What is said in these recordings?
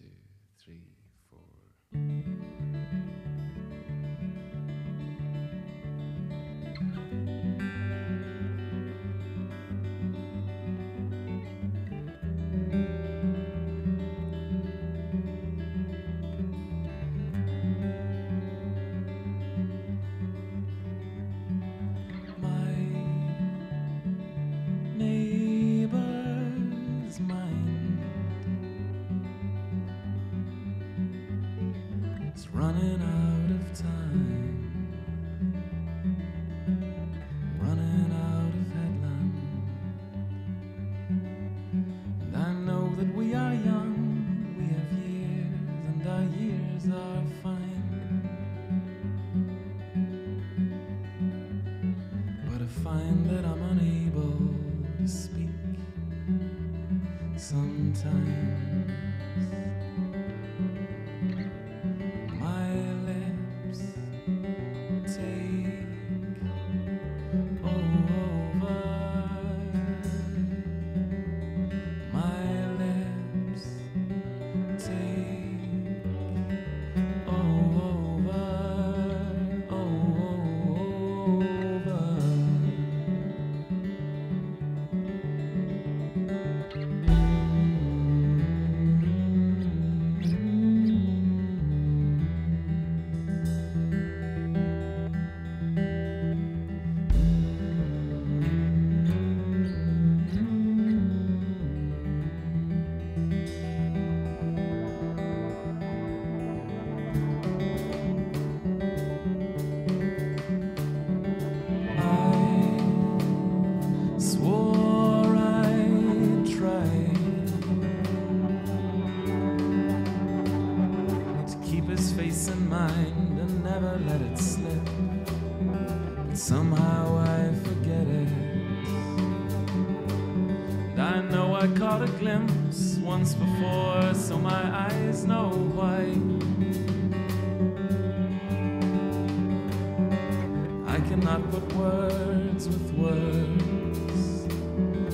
two, three, four. Time, running out of headland. And I know that we are young, we have years, and our years are fine. But I find that I'm unable to speak sometimes. Mind and never let it slip. But somehow I forget it. And I know I caught a glimpse once before, so my eyes know why. I cannot put words with words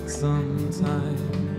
sometimes.